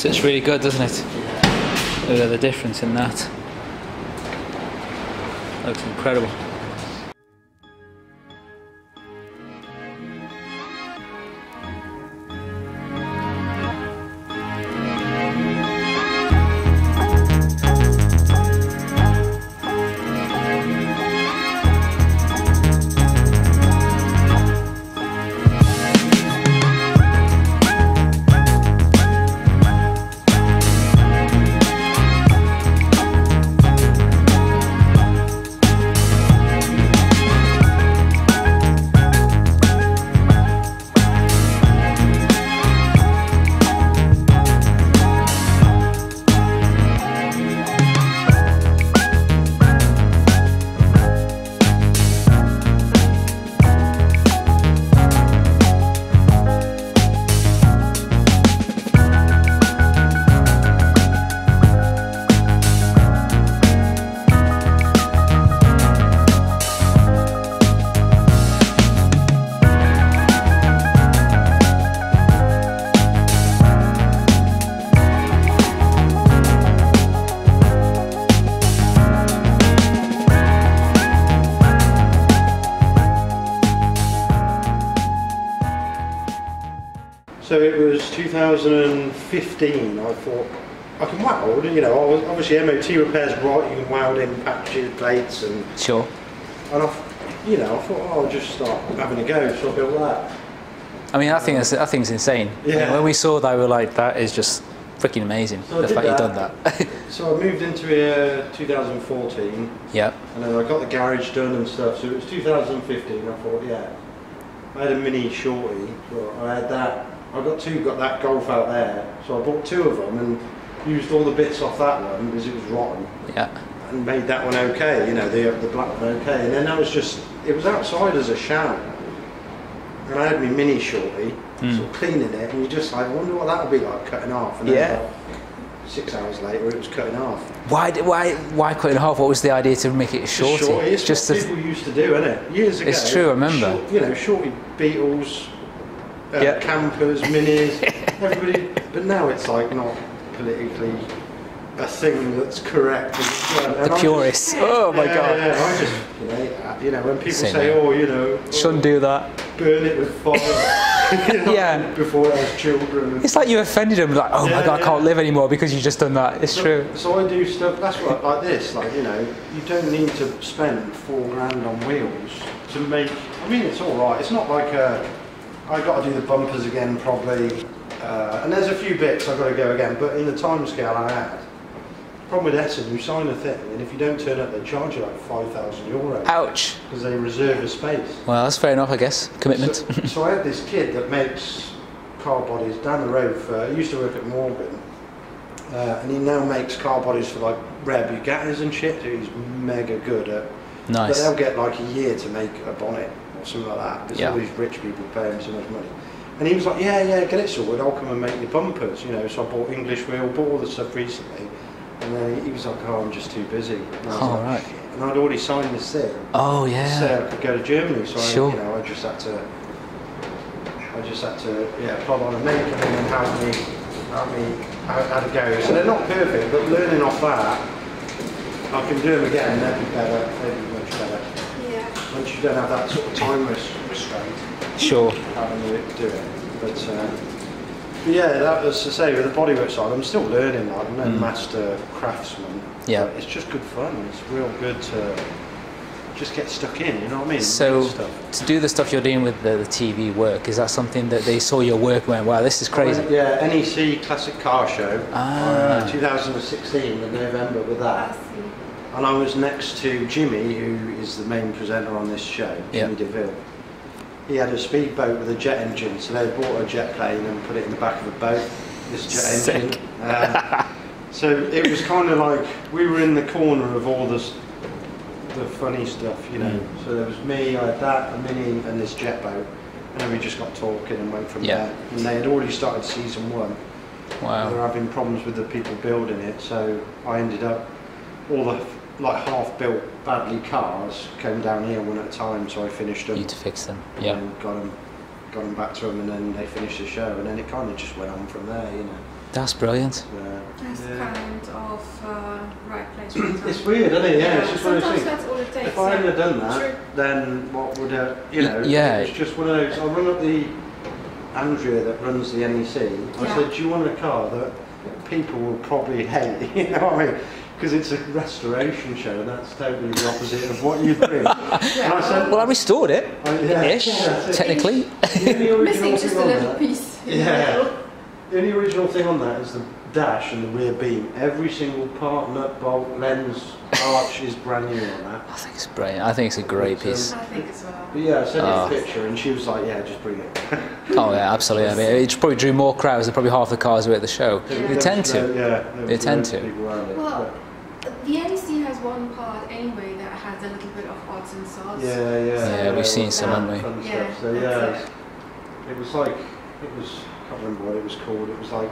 Sits really good, doesn't it? Look at the difference in that. Looks incredible. 2015. I thought I can weld. You know, I was, obviously MOT repairs right. You can weld in patches, plates, and Sure. and I, you know, I thought oh, I'll just start having a go. So I built that. I mean, that thing is that thing's insane. Yeah. When we saw that, we were like, that is just freaking amazing. So the fact you've done that. that. So I moved into here 2014, yeah. and then I got the garage done and stuff. So it was 2015. I thought, yeah, I had a mini shorty. but I had that. I got two. Got that golf out there. So I bought two of them and used all the bits off that one because it was rotten. Yeah. and made that one okay, you know, the the black one okay. And then that was just, it was outside as a shower. And I had my mini shorty, Hmm. sort of cleaning it, and you just like, I wonder what that would be like cutting off. And Yeah. six hours later, it was cutting off. Why? did- Why? Why cut it in half? What was the idea to make it shorty? shorty, it's Just what people used to do, isn't it? Years ago. It's true, I remember. Short- you know, shorty Beetles, uh, Yeah. campers, minis, everybody. But now it's like not politically a thing that's correct. And, and the I just- purists. Oh my yeah, god. Yeah, I just you hate that. You know, when people Same say. "Oh, you know, Shouldn't do that. burn it with fire," you know, Yeah. before has children. It's like you offended them. Like, oh my Yeah, god, I can't live anymore because you've just done that. It's so, true. So I do stuff. That's what like this. Like you know, you don't need to spend four grand on wheels to make. I mean, it's all right. It's not like a. I got to do the bumpers again probably, uh, and there's a few bits I've got to go again. But in the time scale I had, problem with Essen, you sign a thing, and if you don't turn up, they charge you like five thousand euros Ouch. because they reserve a space. Well, that's fair enough, I guess. Commitment. So, so I had this kid that makes car bodies down the road for. He used to work at Morgan, uh, and he now makes car bodies for like rare Bugattis and shit. So he's mega good at. Nice. But they'll get like a year to make a bonnet or something like that. Because Yeah. all these rich people pay him so much money. And he was like, yeah, yeah, get it sorted. I'll come and make your bumpers. You know, so I bought English wheel, bought all the stuff recently. And then he was like, oh, I'm just too busy. And I was oh, like, right. And I'd already signed this thing Oh say yeah. I could go to Germany, so Sure. I, you know, I just had to, I just had to, yeah, plod on and make and then help me, help me how, how to go. So they're not perfect, but learning off that, I can do them again. They'd be better, they'd be much better. Yeah. Once you don't have that sort of time res- restraint, Sure. having to do it. But, uh, but yeah, that was to say with the bodywork side, I'm still learning. Like, I'm no Mm. master craftsman. Yeah. but it's just good fun. It's real good to just get stuck in. You know what I mean? So to do the stuff you're doing with the, the TV work, is that something that they saw your work and went, wow, this is crazy? Yeah, NEC Classic Car Show. Ah. Uh, 2016 in November with that. And I was next to Jimmy, who is the main presenter on this show, Yeah. Jimmy DeVille. He had a speedboat with a jet engine, so they bought a jet plane and put it in the back of a boat, this jet Sick. engine. Uh, so it was kind of like we were in the corner of all this, the funny stuff, you know. Mm. So there was me, I had that, a mini, and this jet boat. And then we just got talking and went from Yeah. there. And they had already started season one. Wow. They were having problems with the people building it, so I ended up all the like half-built badly cars came down here one at a time, so I finished them. You to fix them. and Yeah. then got them, got them back to them, and then they finished the show, and then it kind of just went on from there, you know. That's brilliant. Yeah. That's Yeah. kind of uh, right place, right. It's weird, isn't it? Yeah, it's just one of those sometimes things. that's all it takes. If I hadn't yeah. have done that, True. then what would uh, you know? Yeah. It's just one of those. I rung up the Andrea that runs the NEC. I Yeah. said, "Do you want a car that people will probably hate?" You know what I mean? Because it's a restoration show, and that's totally the opposite of what you bring. and I said, Well, I restored it, Oh, yeah. ish, Yeah, technically. "The only Missing just a little that- piece. Yeah. middle. The only original thing on that is the dash and the rear beam. Every single part, nut, bolt, lens, arch is brand new on that. I think it's brilliant. I think it's a great um, piece. I think as well. But yeah, I sent her Oh. a ah. picture and she was like, yeah, just bring it. Oh yeah, absolutely. I mean, it probably drew more crowds than probably half the cars were at the show. Yeah. They tend to. no- Yeah, They tend to. people around it, Well, the NEC has one part anyway that has a little bit of odds and sods. yeah, yeah. Yeah, we've seen some, haven't we? Yeah, stuff. So yeah, it. it was like, it was, I can't remember what it was called. It was like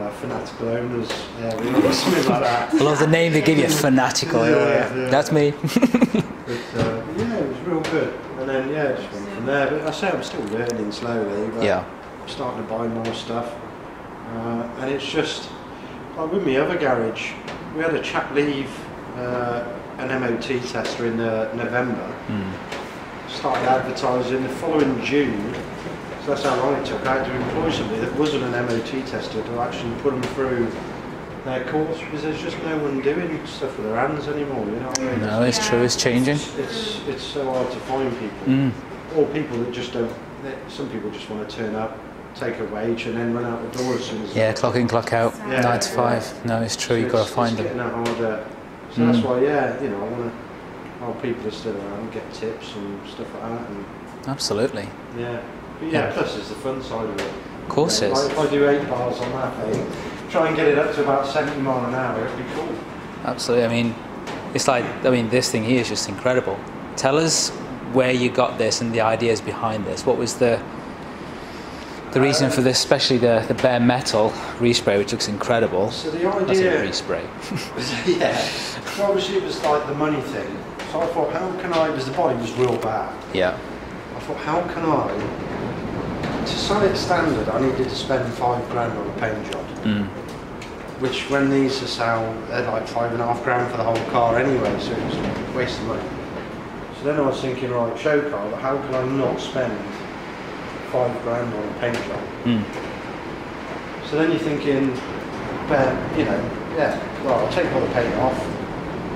uh, fanatical owners area or something like that. I love the name they give you, fanatical. Yeah, Yeah, yeah. That's me. But uh, yeah, it was real good. And then yeah, just went from there. But I say I'm still learning slowly. But Yeah. I'm starting to buy more stuff. Uh, and it's just like with my other garage, we had a chap leave uh, an MOT tester in uh, November. Mm. Started advertising the following June. So that's how long it took. I had to employ somebody that wasn't an MOT tester to actually put them through their course because there's just no one doing stuff with their hands anymore. You know what I mean? No, it's true. It's changing. It's, it's it's so hard to find people, Mm. or people that just don't. that- Some people just want to turn up, take a wage, and then run out the door as soon as. Yeah, clock in, clock out, Yeah. nine to five. No, it's true. So You've got to it's- find it's them. Getting that harder. So Mm. that's why, yeah, you know, I want to. While people are still around, get tips and stuff like that, and Absolutely. yeah. But yeah, Yeah. plus it's the fun side of it. Of course, You it is. Like if I do eight bars on that thing, try and get it up to about 70 mile an hour, it'd be cool. Absolutely. I mean, it's like I mean, this thing here is just incredible. Tell us where you got this and the ideas behind this. What was the the reason for this, especially the the bare metal respray, which looks incredible. So the I say idea. respray. yeah. So obviously it was like the money thing. So I thought, how can I? Because the body was real bad. Yeah. I thought, how can I? To sell it standard, I needed to spend five grand on a paint job. Mm. Which, when these are sell, they're like five and a half grand for the whole car anyway. So it was a waste of money. So then I was thinking, right, show car, but how can I not spend five grand on a paint job? Mm. So then you're thinking, but you know, yeah, well, I'll take all the paint off,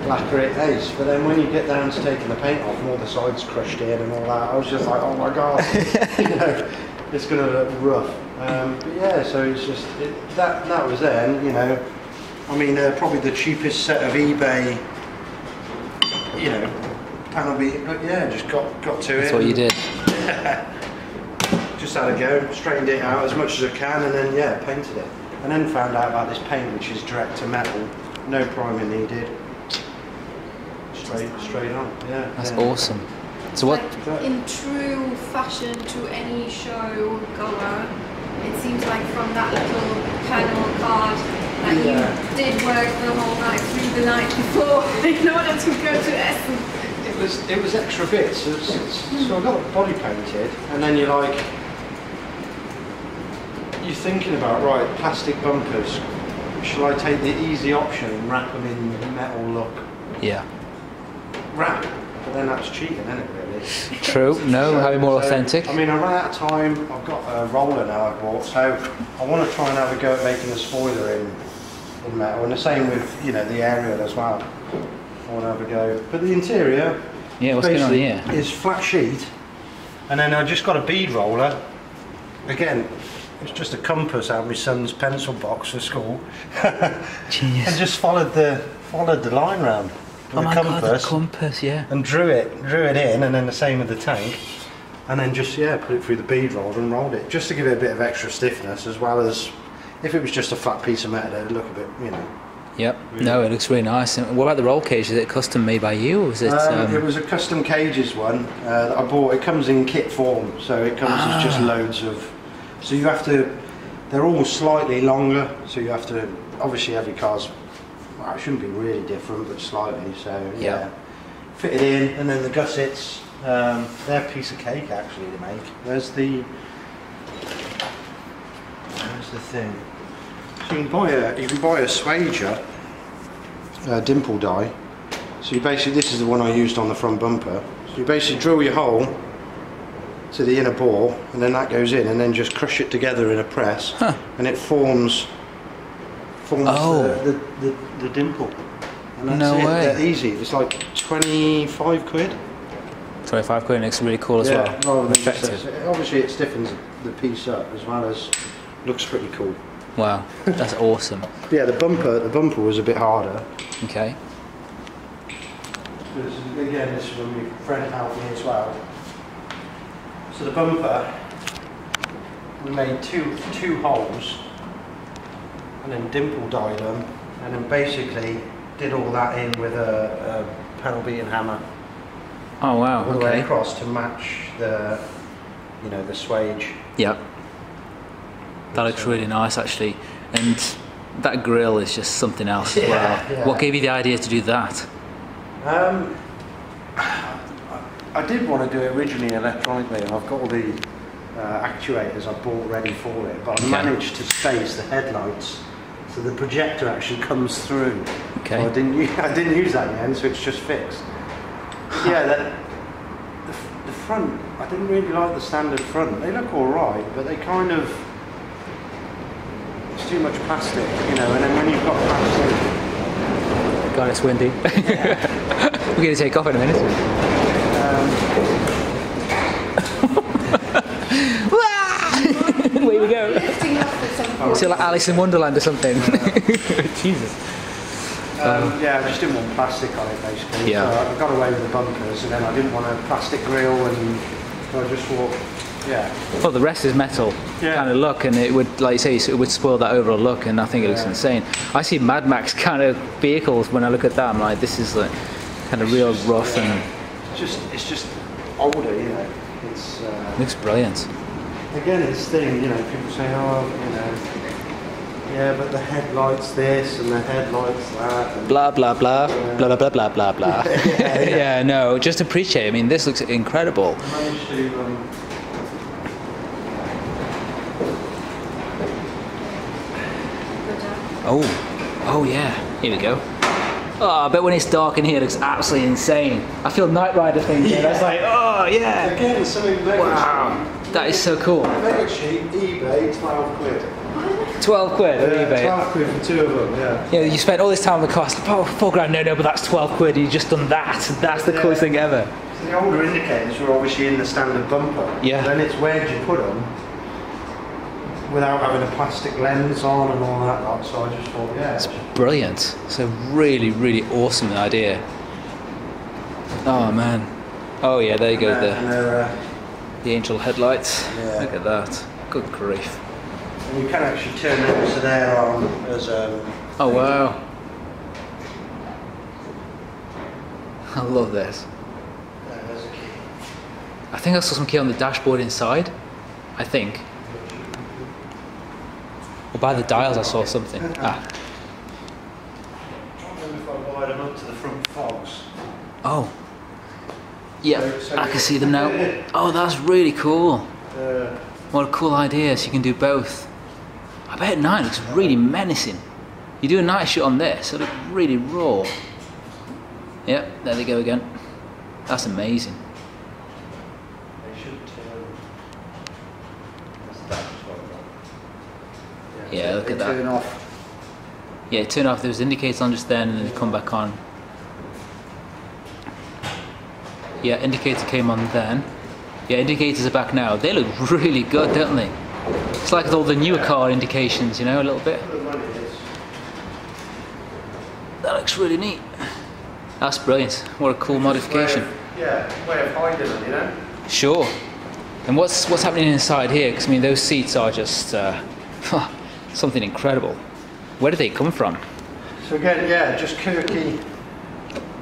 lacquer it, ace. But then when you get down to taking the paint off and all the sides crushed in and all that, I was just like, oh my god, you know, it's going to look rough. Um, but yeah, so it's just it, that that was then, you know, I mean, uh, probably the cheapest set of eBay, you know, panel beat, but yeah, just got got to That's it. what you did. just had a go, straightened it out as much as I can, and then yeah, painted it. And then found out about this paint, which is direct to metal, no primer needed. Straight, straight on. Yeah. That's yeah. awesome. So what? Like in true fashion to any show goer, it seems like from that little panel card that Yeah. you did work the whole night through the night before in order to go to Essen. It was it was extra bits. It was- it's- so I got the body painted, and then you're like, you're thinking about right, plastic bumpers. Shall I take the easy option and wrap them in metal look? Yeah. Wrap, but then that's cheating, isn't it? Really. True. No, So- having more so, authentic. I mean, I ran out of time. I've got a roller now I bought, so I want to try and have a go at making a spoiler in, in metal, and the same with you know the aerial as well. I want to have a go, but the interior Yeah. What's going on here? is flat sheet, and then I just got a bead roller. Again, it's just a compass out of my son's pencil box for school, and just followed the followed the line round with Oh a my god, the compass compass. Yeah. and drew it, drew it in, and then the same with the tank, and then just yeah, put it through the bead roller and rolled it, just to give it a bit of extra stiffness, as well as if it was just a flat piece of metal, it'd look a bit, you know. Yep. No, it looks really nice. And what about the roll cage? Is it custom made by you, or is it? Um, um, it was a custom cages one uh, that I bought. It comes in kit form, so it comes as just Ah. loads of. So you have to. They're all slightly longer, so you have to. Obviously, every car's. Well, it shouldn't be really different, but slightly. So yeah, Yeah. fit it in, and then the gussets. Um, they're a piece of cake actually to make. There's the. There's the thing. So you can buy a you can buy a Swager uh, dimple die. So you basically this is the one I used on the front bumper. So you basically drill your hole to the inner bore, and then that goes in, and then just crush it together in a press, and it forms forms Oh. the, the, the, the dimple. And that's No it. way. They're easy. It's like twenty five quid. 25 quid looks really cool as well. rather than just Effective. obviously it stiffens the piece up as well as looks pretty cool. Wow, that's awesome. Yeah, the bumper the bumper was a bit harder. Okay. Again, this is when my friend helped me as well. So the bumper, we made two two holes, and then dimple dyed them, and then basically did all that in with a, a panel beating hammer Oh wow. all the way across to match the, you know, the swage. Yeah. That looks really nice actually, and that grill is just something else as Yeah, well. yeah. What gave you the idea to do that? Um, I did want to do it originally electronically, and I've got all the uh, actuators I bought ready for it, but I Okay. managed to space the headlights so the projector actually comes through. Okay. So I didn't u- I didn't use that in the end, so it's just fixed. yeah, that, the, the front. I didn't really like the standard front. They look all right, but they kind of it's too much plastic, you know. And then when you've got plastic. God, it's windy. We're going to take off in a minute. Away we go. Lifting off at some point. Is it like Alice in Wonderland or something? Jesus. Um, yeah, I just didn't want plastic on it basically. Yeah. So I got away with the bumpers and then I didn't want a plastic grill and so I just thought, yeah. Well, the rest is metal Yeah. kind of look, and it would, like you say, it would spoil that overall look, and I think it looks Yeah. insane. I see Mad Max kind of vehicles when I look at that. I'm like, this is like kind of real rough and It's just, it's just older, you know. It's, uh, looks brilliant again, it's thing, you know, people say, oh, you know, yeah, but the headlights this and the headlights that. Blah, blah, blah, yeah. blah, blah, blah, blah, blah, yeah, yeah. yeah, no, just appreciate I mean, this looks incredible. Um, oh, oh yeah, here we go. Oh, but when it's dark in here, it looks absolutely insane. I feel Knight Rider things. Yeah. That's like, oh yeah. Again, something wow that is so cool. cheap. Mega cheap, eBay, 12 quid. 12 quid on Yeah, eBay. 12 quid for two of them, yeah. Yeah, you spent all this time on the cost. Oh, four grand. No, no, but that's 12 quid. You've just done that. That's the coolest thing ever. So the older indicators were obviously in the standard bumper. Yeah. Then it's where do you put them without having a plastic lens on and all that lot. So I just thought, yeah. It's brilliant. It's a really, really awesome idea. Oh man. Oh yeah, there you go. and, The and, they're, the angel headlights. Yeah. Look at that. Good grief. and you can actually turn them so they're on as um, Oh wow. I love this. a key. I think I saw some key on the dashboard inside. I think. Or by the dials I saw something. Ah. I can't remember if I wired them up to the front fogs. Oh. Yeah, So- I can see them now. Oh, that's really cool. What a cool idea, so you can do both. I bet night looks really menacing. You do a night shoot on this, it'll look really raw. Yep, there they go again. That's amazing. they should turn. That's that as well. Yeah, look at that. Turn off. Yeah, turn off, there was indicators on just then and then they come back on. Yeah, indicator came on then. Yeah, indicators are back now. They look really good, don't they? It's like all the newer car indications, you know, a little bit. That looks really neat. That's brilliant. What a cool modification. Yeah, way of hiding them, you know. Sure. And what's what's happening inside here? Because I mean, those seats are just uh, something incredible. Where did they come from? So again, yeah, just Kirkey.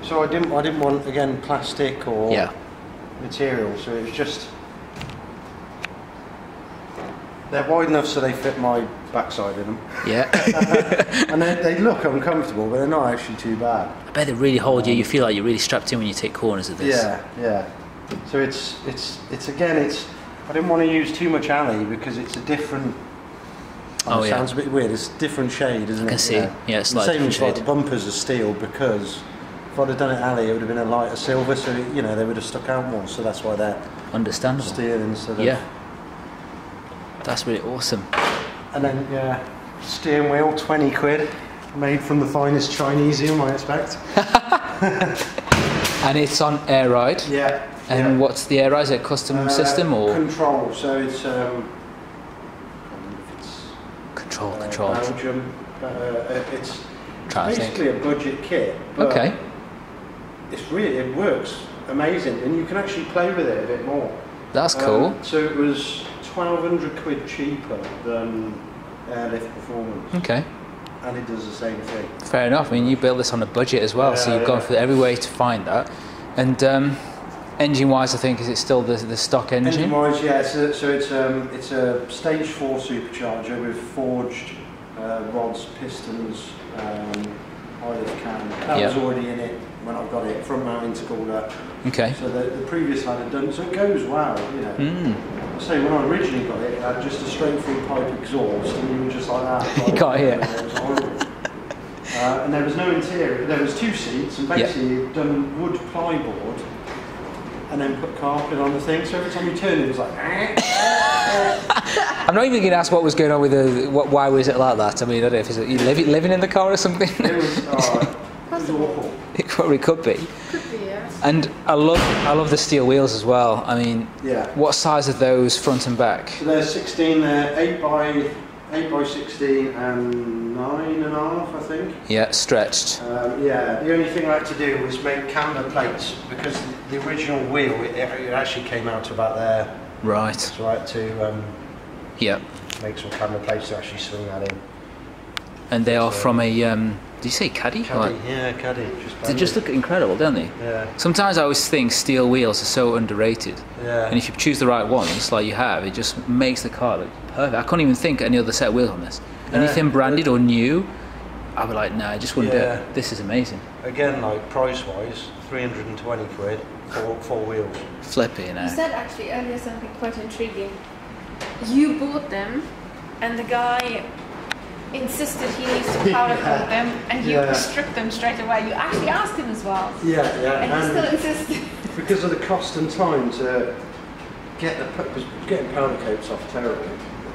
So I didn't, I didn't want again plastic or Yeah. material. So it was just they're wide enough so they fit my backside in them, Yeah. and they, they look uncomfortable, but they're not actually too bad. I bet they really hold you. You feel like you're really strapped in when you take corners of this. Yeah, yeah. So it's it's it's again it's I didn't want to use too much alley because it's a different Oh, oh it yeah. sounds a bit weird. It's a different shade, isn't it? I can see. Yeah, it's The slightly Same as like the bumpers are steel because if I'd have done it alley, it would have been a lighter silver, so you know they would have stuck out more. So that's why they're Understandable. of. Yeah. That's really awesome. And then yeah, steering wheel, twenty quid, made from the finest Chinesium, I expect. And it's on air ride. Yeah. And yeah. what's the air ride? Is it a custom Uh, system or control? So it's um, I don't know if it's control? uh, Control. Belgium. Uh, it's Trying basically a budget kit. Okay. It's really it works amazing, and you can actually play with it a bit more. That's Um, cool. so it was twelve hundred quid cheaper than Airlift Performance, Okay. and it does the same thing. Fair enough. I mean, you built this on a budget as well, so you've gone yeah. for every way to find that. And um, engine-wise, I think is it still the the stock engine? Engine wise, yeah. It's a, so it's um, it's a stage four supercharger with forged uh, rods, pistons, um, Islet cam. That was already in it when I got it from my intercooler. Okay. So the, the previous lad had done. So it goes wow, you know. Mm. So when I originally got it, it had just a straight through pipe exhaust, and you were just like that. You can't hear. It. Uh, and there was no interior. There was two seats, and Yeah. basically you'd done wood plyboard, and then put carpet on the thing. So every time you turned, it was like. I'm not even going to ask what was going on with the. What, why was it like that? I mean, I don't know if it's you living living in the car or something. It was, oh, it awful. it probably could be. Could be, yes. And I love I love the steel wheels as well. I mean, Yeah. what size are those front and back? So they're 16, they're 8 by 8 by 16 and 9 and a half, I think. Yeah, stretched. Um, yeah, the only thing I had to do was make camber plates because the, the original wheel, it, it actually came out about there. Right. So I had to um, Yeah. make some camber plates to actually swing that in. And they are from a. Um, did you say caddy? Caddy, Like- yeah, caddy. Just they just look incredible, don't they? Yeah, Sometimes I always think steel wheels are so underrated. yeah. And if you choose the right ones, like you have, it just makes the car look perfect. I can't even think any other set of wheels on this. Anything branded or new, I'd be like, no, I just wouldn't do it. This is amazing. Again, like price wise, 320 quid, four, four wheels. Flip it, you You said actually earlier something quite intriguing. You bought them, and the guy insisted he needs to powder coat them, and you Yeah. stripped them straight away. You actually asked him as well, Yeah, yeah. and he still insisted. because of the cost and time to get the getting powder coats off terrible.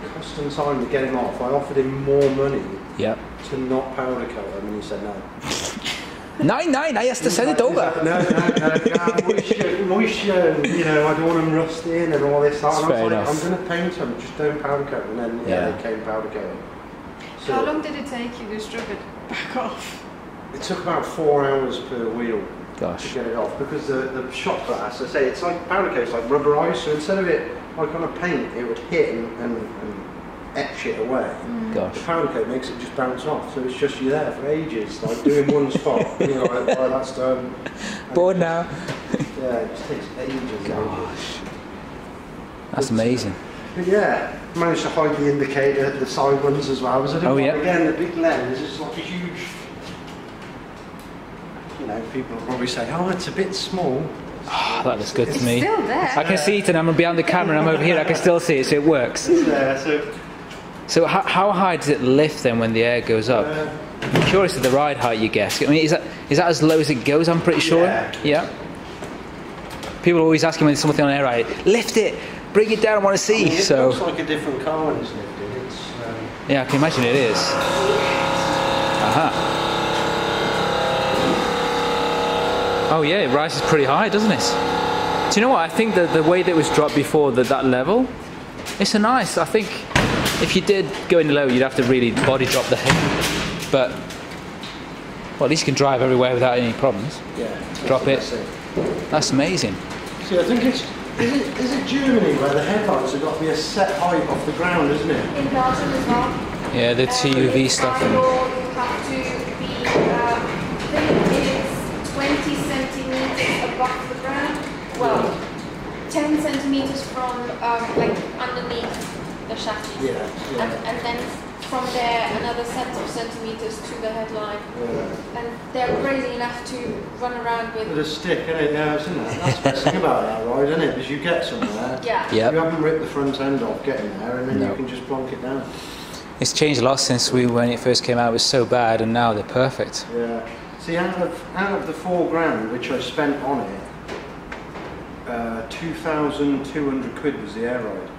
The cost and time to get him off. I offered him more money Yep. to not powder coat him, and he said no. Nine, nine, I has to send it over. like, no, no, no, no, moisture, moisture, and, you know, I don't want them rusting and all this. That's and I fair was like, enough. I'm going to paint them, just don't powder coat. And then yeah, Yeah. they came powder coating. So How long did it take you to strip it back off? It took about four hours per wheel. Gosh. to get it off because the, the shot glass, I say, it's like powder coat, it's like rubberized. So instead of it like on a paint, it would hit and, and, and etch it away. Mm. Gosh. The powder coat makes it just bounce off, so it's just you there for ages, like doing one spot. You know, like, oh, that's done. And Bored it now. Yeah, it just takes ages. and ages. Gosh. That's uh, amazing. But yeah, managed to hide the indicator, the side ones as well. Because I didn't Oh, want- yeah. Again, the big lens is like a huge. You know, people will probably say, "Oh, it's a bit small." Oh, that looks good to It's me. still there. I can see it and I'm behind the camera and I'm over here. I can still see it, so it works. Yeah, so So how, how high does it lift then when the air goes up? uh, I'm curious of the ride height you guess. I mean, is that is that as low as it goes? I'm pretty sure. Yeah. People are always asking when there's something on air ride, lift it, bring it down. I want to I mean, see. it So looks like a different car when it's lifted. It's um, yeah, I can imagine it is. Aha. Oh yeah, it rises pretty high, doesn't it? Do you know what? I think that the way that it was dropped before that that level, it's a nice. I think if you did go in low, you'd have to really body drop the head. But well, at least you can drive everywhere without any problems. yeah. Drop it. best. That's amazing. See, I think it's is it, is it Germany where the headlights have got to be a set height off the ground, isn't it? In Belgium as well. Yeah, the Um, TUV it's stuff. by And, you have to be, um, I think it's 20 centimeters above the ground. Well, 10 centimeters from, um, like, underneath the chassis. Yeah, yeah. And, and then from there, another set of centimeters to the headline. Yeah. And they're crazy enough to run around With with. a stick, innit? Yeah, isn't it? That's the best thing about that ride, isn't it? Because you get somewhere. Yeah. Yep. You haven't ripped the front end off getting there, and then No. you can just plonk it down. It's changed a lot since we when it first came out. It was so bad, and now they're perfect. Yeah. See, out of out of the four grand which I spent on it, uh, two thousand two hundred quid was the air ride.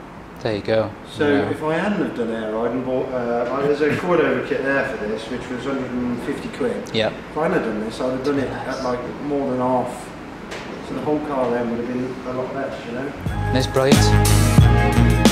There you go. So Yeah. if I hadn't have done air ride and bought, uh, there's a coilover kit there for this, which was 150 quid. Yeah. If I hadn't have done this, I'd have done it at like more than half. So the whole car then would have been a lot less, you know. That's brilliant.